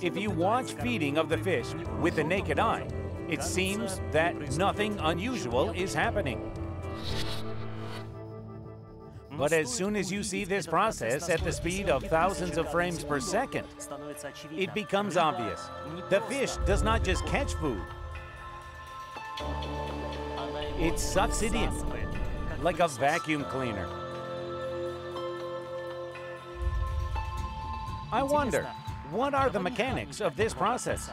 If you watch feeding of the fish with the naked eye, it seems that nothing unusual is happening. But as soon as you see this process at the speed of thousands of frames per second, it becomes obvious. The fish does not just catch food, it sucks it in like a vacuum cleaner. I wonder, what are the mechanics of this process?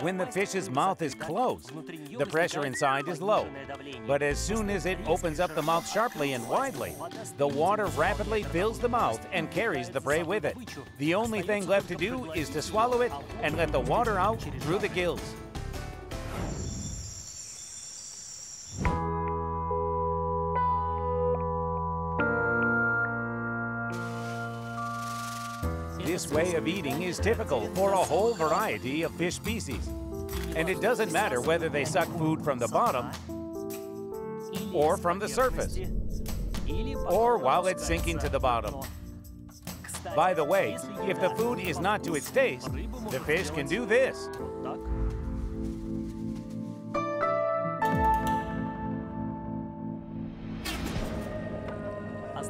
When the fish's mouth is closed, the pressure inside is low. But as soon as it opens up the mouth sharply and widely, the water rapidly fills the mouth and carries the prey with it. The only thing left to do is to swallow it and let the water out through the gills. Way of eating is typical for a whole variety of fish species. And it doesn't matter whether they suck food from the bottom or from the surface, or while it's sinking to the bottom. By the way, if the food is not to its taste, the fish can do this.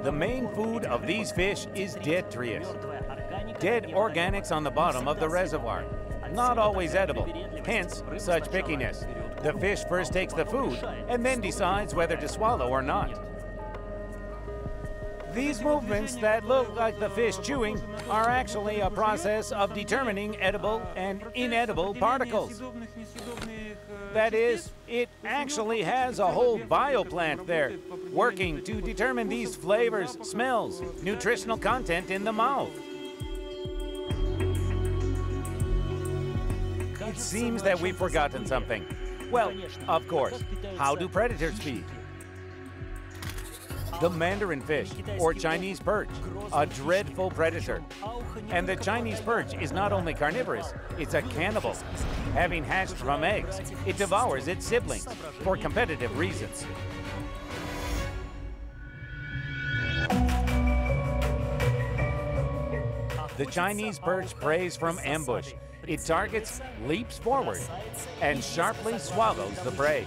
The main food of these fish is detritus, dead organics on the bottom of the reservoir, not always edible, hence such pickiness. The fish first takes the food and then decides whether to swallow or not. These movements that look like the fish chewing are actually a process of determining edible and inedible particles. That is, it actually has a whole bioplant there, working to determine these flavors, smells, nutritional content in the mouth. It seems that we've forgotten something. Well, of course, how do predators feed? The mandarin fish, or Chinese perch, a dreadful predator. And the Chinese perch is not only carnivorous, it's a cannibal. Having hatched from eggs, it devours its siblings for competitive reasons. The Chinese perch preys from ambush. It targets, leaps forward, and sharply swallows the prey.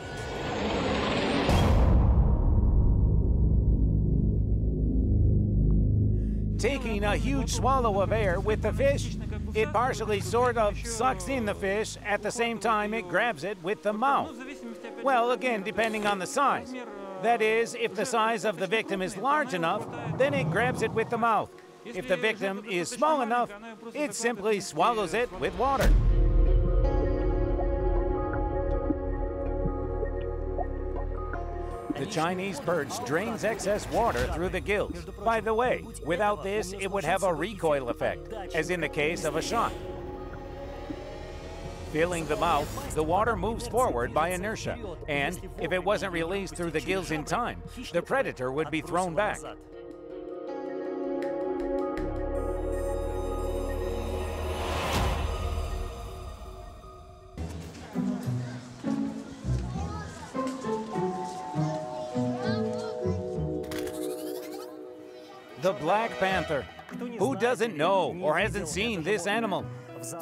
Taking a huge swallow of air with the fish, it partially sort of sucks in the fish at the same time it grabs it with the mouth. Well, again, depending on the size. That is, if the size of the victim is large enough, then it grabs it with the mouth. If the victim is small enough, it simply swallows it with water. The Chinese perch drains excess water through the gills. By the way, without this, it would have a recoil effect, as in the case of a shot. Filling the mouth, the water moves forward by inertia, and if it wasn't released through the gills in time, the predator would be thrown back. Black Panther. Who doesn't know or hasn't seen this animal?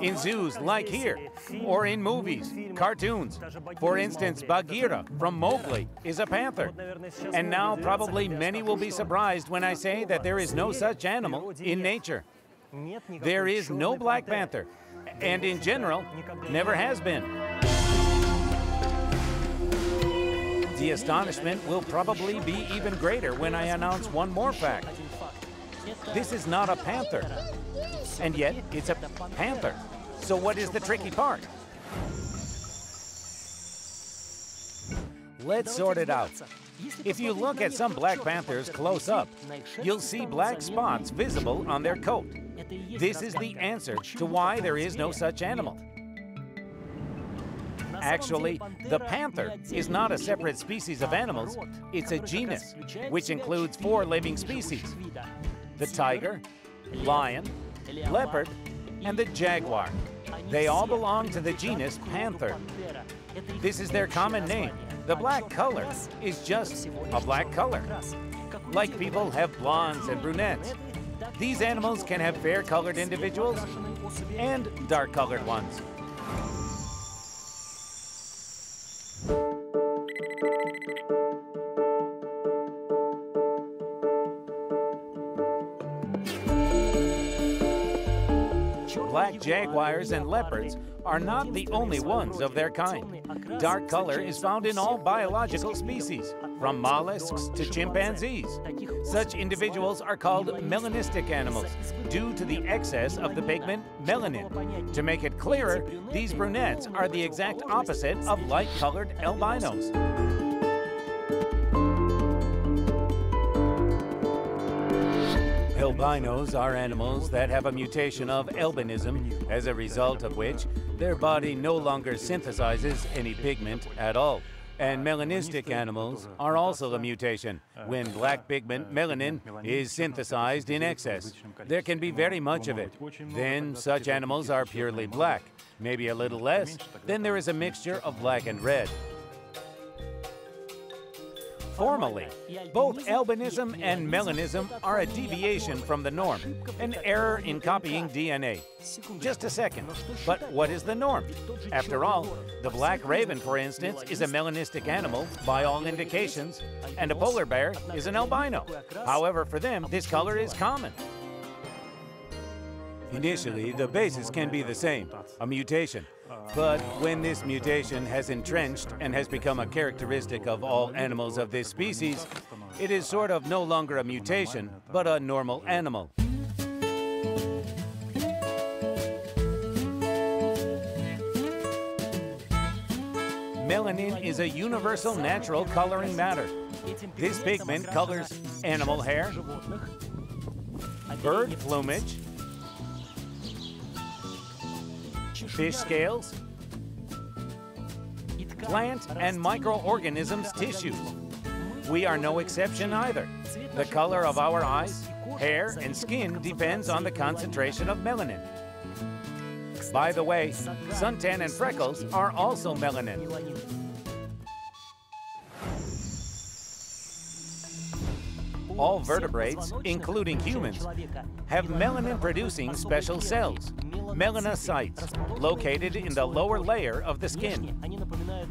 In zoos like here, or in movies, cartoons. For instance, Bagheera from Mowgli is a panther. And now probably many will be surprised when I say that there is no such animal in nature. There is no Black Panther, and in general, never has been. The astonishment will probably be even greater when I announce one more fact. This is not a panther, and yet it's a panther. So what is the tricky part? Let's sort it out. If you look at some black panthers close up, you'll see black spots visible on their coat. This is the answer to why there is no such animal. Actually, the panther is not a separate species of animals, it's a genus, which includes four living species the tiger, lion, leopard, and the jaguar. They all belong to the genus Panther. This is their common name. The black color is just a black color. like people have blondes and brunettes. These animals can have fair-colored individuals and dark-colored ones. Jaguars and leopards are not the only ones of their kind. Dark color is found in all biological species, from mollusks to chimpanzees. Such individuals are called melanistic animals due to the excess of the pigment melanin. To make it clearer, these brunettes are the exact opposite of light-colored albinos. Albinos are animals that have a mutation of albinism, as a result of which their body no longer synthesizes any pigment at all. And melanistic animals are also a mutation, when black pigment melanin is synthesized in excess. There can be very much of it. Then such animals are purely black, maybe a little less. Then there is a mixture of black and red. Formally, both albinism and melanism are a deviation from the norm, an error in copying DNA. Just a second, but what is the norm? After all, the black raven, for instance, is a melanistic animal by all indications, and a polar bear is an albino. However, for them, this color is common. Initially, the basis can be the same, a mutation. But when this mutation has entrenched and has become a characteristic of all animals of this species, it is sort of no longer a mutation, but a normal animal. Melanin is a universal natural coloring matter. This pigment colors animal hair, bird plumage, fish scales, plant and microorganisms tissues. We are no exception either. The color of our eyes, hair, and skin depends on the concentration of melanin. By the way, suntan and freckles are also melanin. All vertebrates, including humans, have melanin-producing special cells, melanocytes, located in the lower layer of the skin.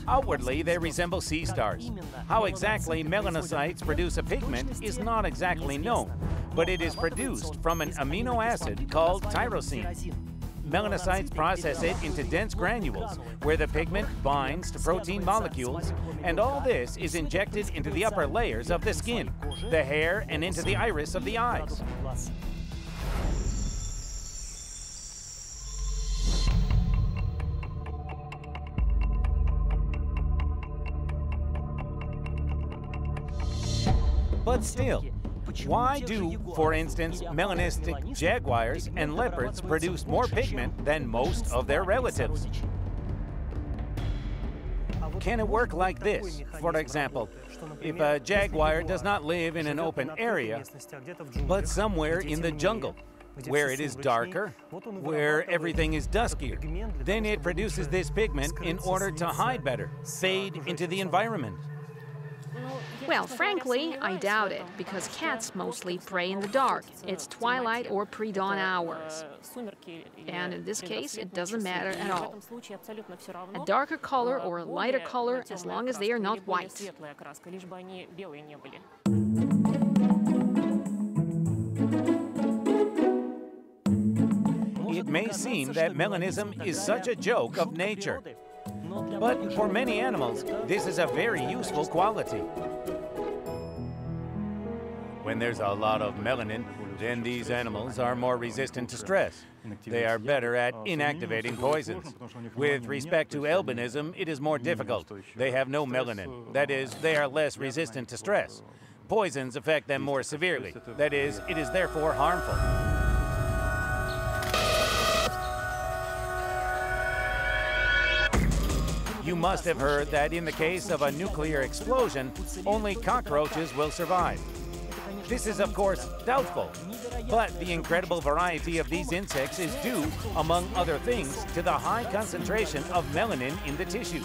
Outwardly, they resemble sea stars. How exactly melanocytes produce a pigment is not exactly known, but it is produced from an amino acid called tyrosine. Melanocytes process it into dense granules, where the pigment binds to protein molecules, and all this is injected into the upper layers of the skin, the hair, and into the iris of the eyes. But still, why do, for instance, melanistic jaguars and leopards produce more pigment than most of their relatives? Can it work like this? For example, if a jaguar does not live in an open area, but somewhere in the jungle, where it is darker, where everything is duskier, then it produces this pigment in order to hide better, fade into the environment. Well, frankly, I doubt it, because cats mostly prey in the dark. It's twilight or pre-dawn hours. And in this case, it doesn't matter at all. A darker color or a lighter color, as long as they are not white. It may seem that melanism is such a joke of nature. But for many animals, this is a very useful quality. When there's a lot of melanin, then these animals are more resistant to stress. They are better at inactivating poisons. With respect to albinism, it is more difficult. They have no melanin. That is, they are less resistant to stress. Poisons affect them more severely. That is, it is therefore harmful. You must have heard that in the case of a nuclear explosion, only cockroaches will survive. This is, of course, doubtful, but the incredible variety of these insects is due, among other things, to the high concentration of melanin in the tissue.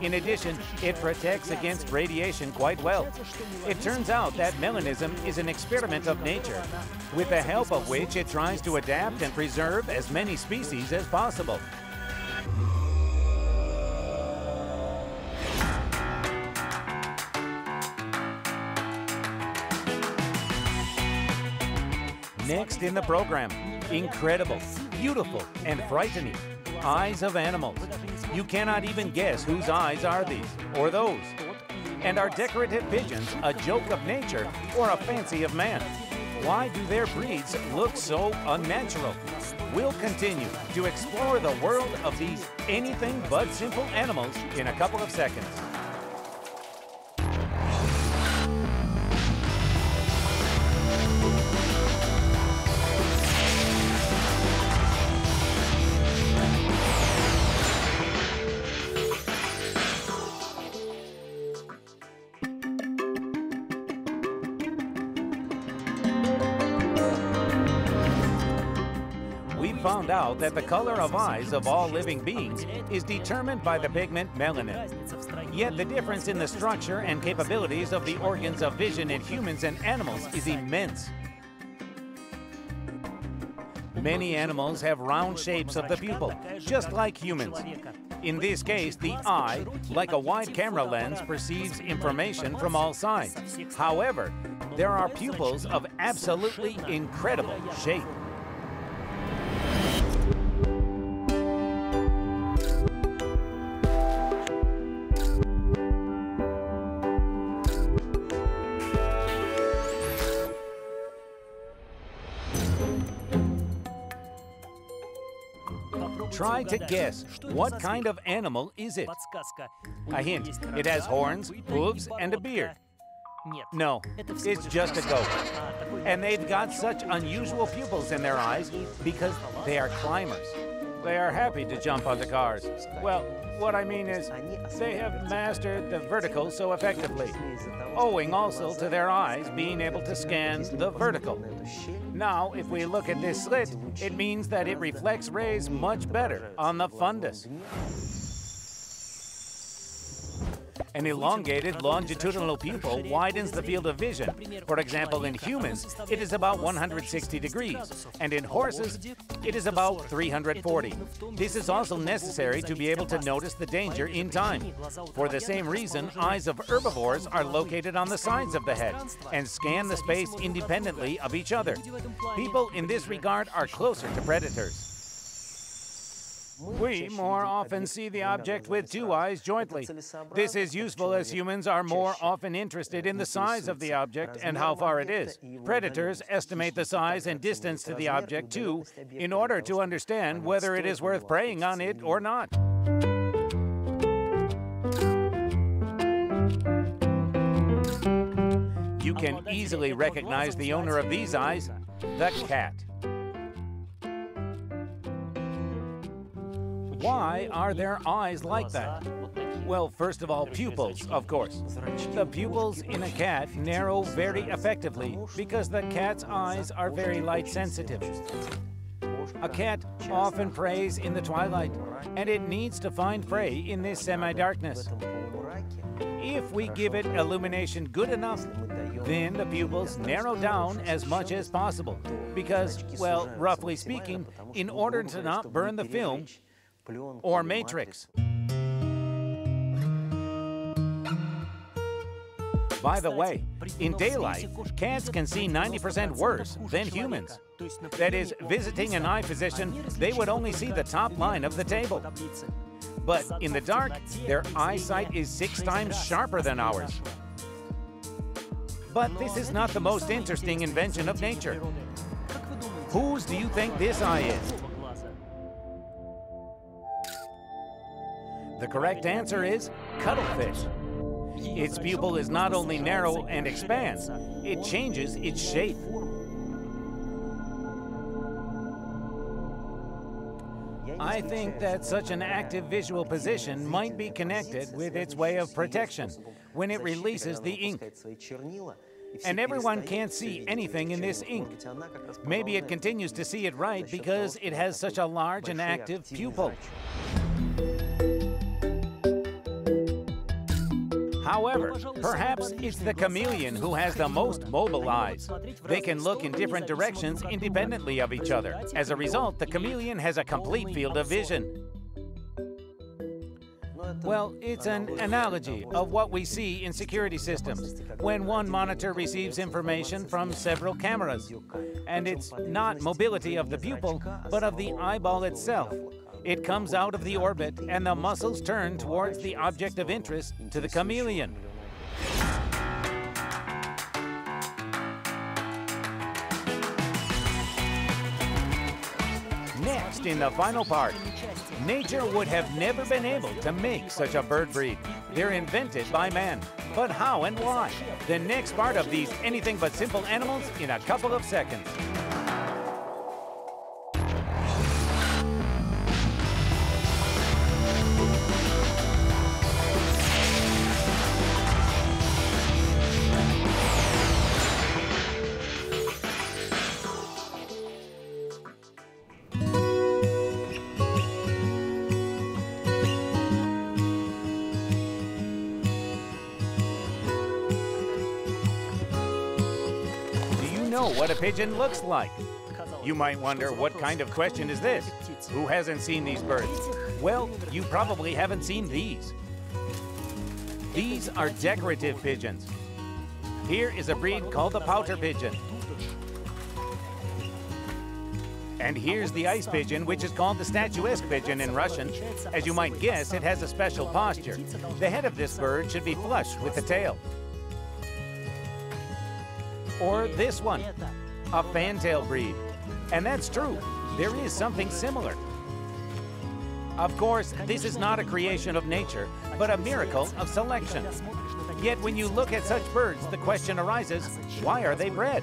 In addition, it protects against radiation quite well. It turns out that melanism is an experiment of nature, with the help of which it tries to adapt and preserve as many species as possible. Next in the program, incredible, beautiful, and frightening eyes of animals. You cannot even guess whose eyes are these or those. And are decorative pigeons a joke of nature or a fancy of man? Why do their breeds look so unnatural? We'll continue to explore the world of these anything but simple animals in a couple of seconds. Found out that the color of eyes of all living beings is determined by the pigment melanin. Yet the difference in the structure and capabilities of the organs of vision in humans and animals is immense. Many animals have round shapes of the pupil, just like humans. In this case, the eye, like a wide camera lens, perceives information from all sides. However, there are pupils of absolutely incredible shape. Try to guess what kind of animal is it? A hint, it has horns, hooves, and a beard. No, it's just a goat. And they've got such unusual pupils in their eyes because they are climbers. They are happy to jump onto cars. Well, what I mean is, they have mastered the vertical so effectively, owing also to their eyes being able to scan the vertical. Now, if we look at this slit, it means that it reflects rays much better on the fundus. An elongated longitudinal pupil widens the field of vision. For example, in humans, it is about 160 degrees, and in horses, it is about 340. This is also necessary to be able to notice the danger in time. For the same reason, eyes of herbivores are located on the sides of the head and scan the space independently of each other. People in this regard are closer to predators. We more often see the object with two eyes jointly. This is useful as humans are more often interested in the size of the object and how far it is. Predators estimate the size and distance to the object too in order to understand whether it is worth preying on it or not. You can easily recognize the owner of these eyes, the cat. Why are their eyes like that? Well, first of all, pupils, of course. The pupils in a cat narrow very effectively because the cat's eyes are very light sensitive. A cat often preys in the twilight, and it needs to find prey in this semi-darkness. If we give it illumination good enough, then the pupils narrow down as much as possible because, well, roughly speaking, in order to not burn the film, or Matrix. By the way, in daylight, cats can see 90% worse than humans. That is, visiting an eye physician, they would only see the top line of the table. But in the dark, their eyesight is six times sharper than ours. But this is not the most interesting invention of nature. Whose do you think this eye is? The correct answer is cuttlefish. Its pupil is not only narrow and expands, it changes its shape. I think that such an active visual position might be connected with its way of protection when it releases the ink. and everyone can't see anything in this ink. Maybe it continues to see it right because it has such a large and active pupil. However, perhaps it's the chameleon who has the most mobile eyes. They can look in different directions independently of each other. As a result, the chameleon has a complete field of vision. Well, it's an analogy of what we see in security systems when one monitor receives information from several cameras. And it's not mobility of the pupil, but of the eyeball itself. It comes out of the orbit and the muscles turn towards the object of interest to the chameleon. Next, in the final part, nature would have never been able to make such a bird breed. They're invented by man. But how and why? The next part of these anything but simple animals in a couple of seconds. What a pigeon looks like. You might wonder, what kind of question is this? Who hasn't seen these birds? Well, you probably haven't seen these. These are decorative pigeons. Here is a breed called the pouter pigeon. And here's the ice pigeon, which is called the statuesque pigeon in Russian. As you might guess, it has a special posture. The head of this bird should be flush with the tail. Or this one, a fantail breed. And that's true, there is something similar. Of course, this is not a creation of nature, but a miracle of selection. Yet when you look at such birds, the question arises, why are they bred?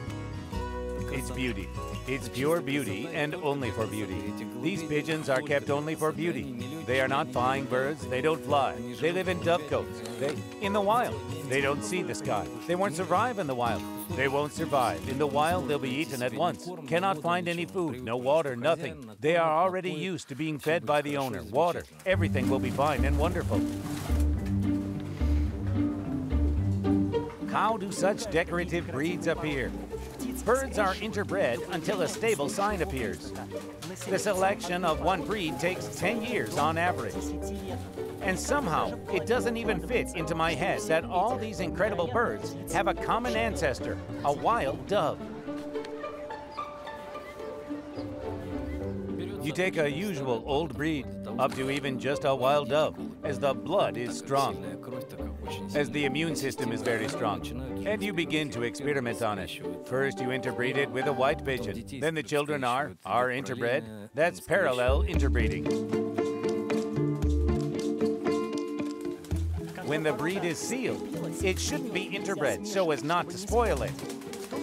It's beauty. It's pure beauty and only for beauty. These pigeons are kept only for beauty. They are not flying birds. They don't fly. They live in dovecotes. They in the wild. They don't see the sky. They won't survive in the wild. They won't survive. In the wild, they'll be eaten at once. Cannot find any food, no water, nothing. They are already used to being fed by the owner. Water. Everything will be fine and wonderful. How do such decorative breeds appear? Birds are interbred until a stable sign appears. The selection of one breed takes 10 years on average. And somehow, it doesn't even fit into my head that all these incredible birds have a common ancestor, a wild dove. You take a usual old breed, up to even just a wild dove, as the blood is strong, as the immune system is very strong, and you begin to experiment on it. First, you interbreed it with a white pigeon. Then the children are, are interbred. That's parallel interbreeding. When the breed is sealed, it shouldn't be interbred so as not to spoil it.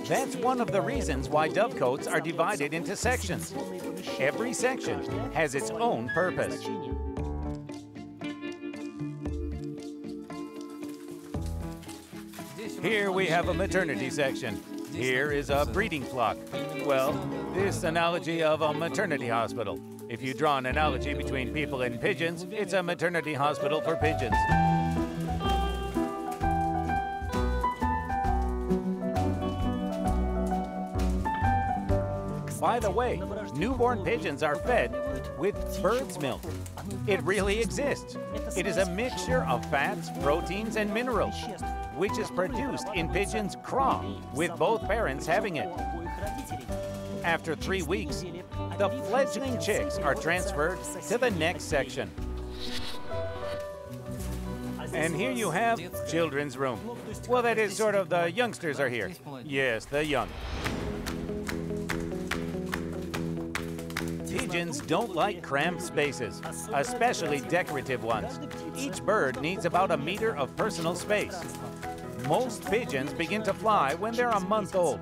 That's one of the reasons why dovecotes are divided into sections. Every section has its own purpose. Here we have a maternity section. Here is a breeding flock. Well, this analogy of a maternity hospital. If you draw an analogy between people and pigeons, it's a maternity hospital for pigeons. By the way, newborn pigeons are fed with bird's milk. It really exists. It is a mixture of fats, proteins, and minerals, which is produced in pigeons' craw, with both parents having it. After three weeks, the fledgling chicks are transferred to the next section. And here you have children's room. Well, that is sort of the youngsters are here. Yes, the young. Pigeons don't like cramped spaces, especially decorative ones. Each bird needs about a meter of personal space. Most pigeons begin to fly when they're a month old.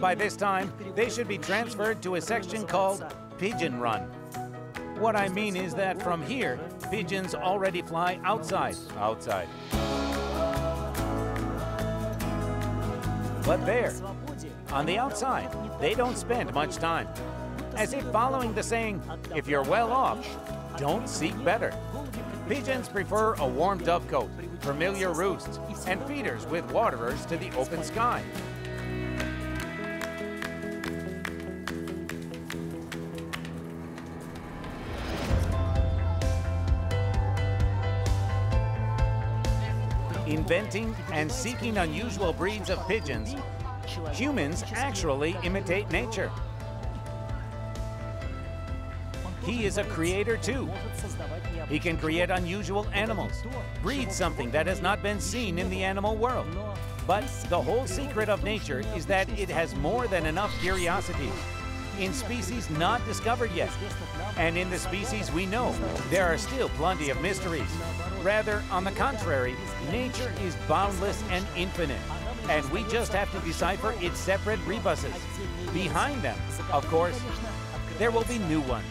By this time, they should be transferred to a section called Pigeon Run. What I mean is that from here, pigeons already fly outside, outside. But there, on the outside, they don't spend much time. As if following the saying, if you're well off, don't seek better. Pigeons prefer a warm dovecote, familiar roosts, and feeders with waterers to the open sky. Inventing and seeking unusual breeds of pigeons, humans actually imitate nature. He is a creator too. He can create unusual animals, breed something that has not been seen in the animal world. But the whole secret of nature is that it has more than enough curiosity in species not discovered yet. And in the species we know, there are still plenty of mysteries. Rather, on the contrary, nature is boundless and infinite, and we just have to decipher its separate rebuses. Behind them, of course, there will be new ones.